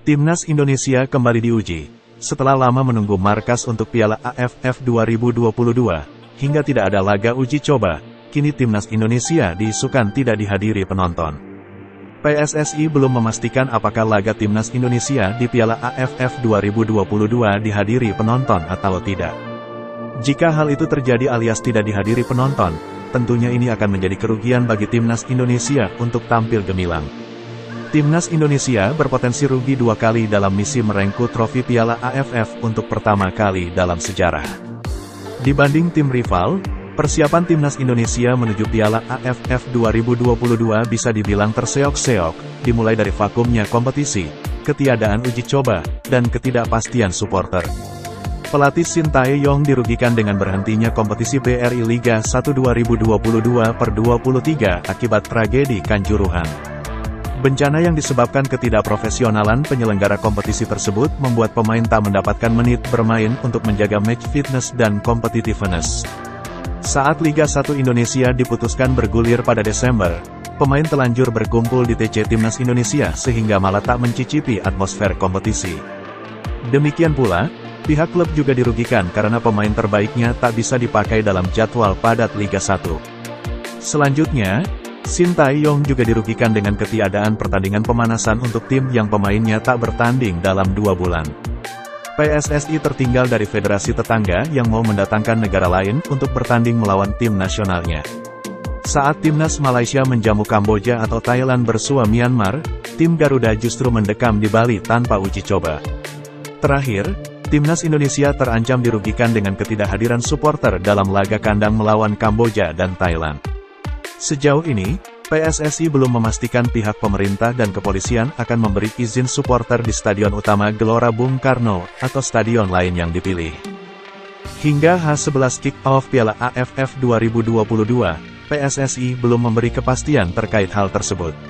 Timnas Indonesia kembali diuji. Setelah lama menunggu markas untuk Piala AFF 2022, hingga tidak ada laga uji coba, kini Timnas Indonesia diisukan tidak dihadiri penonton. PSSI belum memastikan apakah laga Timnas Indonesia di Piala AFF 2022 dihadiri penonton atau tidak. Jika hal itu terjadi alias tidak dihadiri penonton, tentunya ini akan menjadi kerugian bagi Timnas Indonesia untuk tampil gemilang. Timnas Indonesia berpotensi rugi dua kali dalam misi merengkuh trofi Piala AFF untuk pertama kali dalam sejarah. Dibanding tim rival, persiapan Timnas Indonesia menuju Piala AFF 2022 bisa dibilang terseok-seok, dimulai dari vakumnya kompetisi, ketiadaan uji coba, dan ketidakpastian supporter. Pelatih Shin Tae-yong dirugikan dengan berhentinya kompetisi BRI Liga 1 2022 per 23 akibat tragedi Kanjuruhan. Bencana yang disebabkan ketidakprofesionalan penyelenggara kompetisi tersebut membuat pemain tak mendapatkan menit bermain untuk menjaga match fitness dan competitiveness. Saat Liga 1 Indonesia diputuskan bergulir pada Desember, pemain telanjur berkumpul di TC Timnas Indonesia sehingga malah tak mencicipi atmosfer kompetisi. Demikian pula, pihak klub juga dirugikan karena pemain terbaiknya tak bisa dipakai dalam jadwal padat Liga 1. Selanjutnya, Shin Tae-yong juga dirugikan dengan ketiadaan pertandingan pemanasan untuk tim yang pemainnya tak bertanding dalam dua bulan. PSSI tertinggal dari federasi tetangga yang mau mendatangkan negara lain untuk bertanding melawan tim nasionalnya. Saat timnas Malaysia menjamu Kamboja atau Thailand bersua Myanmar, tim Garuda justru mendekam di Bali tanpa uji coba. Terakhir, timnas Indonesia terancam dirugikan dengan ketidakhadiran supporter dalam laga kandang melawan Kamboja dan Thailand. Sejauh ini, PSSI belum memastikan pihak pemerintah dan kepolisian akan memberi izin supporter di Stadion Utama Gelora Bung Karno, atau stadion lain yang dipilih. Hingga H11 kick-off Piala AFF 2022, PSSI belum memberi kepastian terkait hal tersebut.